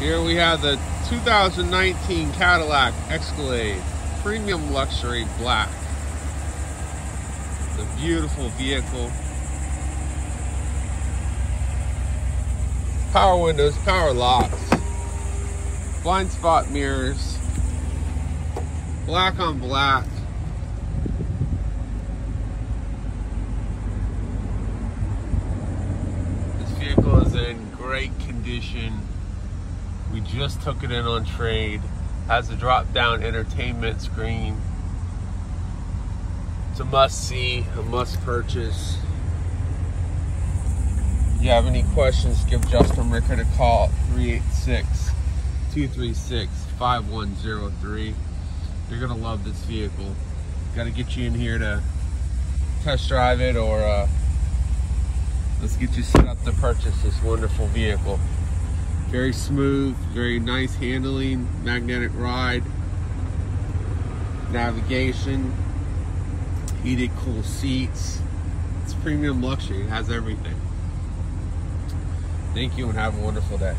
Here we have the 2019 Cadillac Escalade Premium Luxury Black. The beautiful vehicle. Power windows, power locks, blind spot mirrors, black on black. This vehicle is in great condition. We just took it in on trade. Has a drop down entertainment screen. It's a must see, a must purchase. If you have any questions, give Justin Rickard a call 386 236 5103. You're going to love this vehicle. Got to get you in here to test drive it or uh, let's get you set up to purchase this wonderful vehicle. Very smooth, very nice handling, magnetic ride, navigation, heated cool seats. It's premium luxury, it has everything. Thank you and have a wonderful day.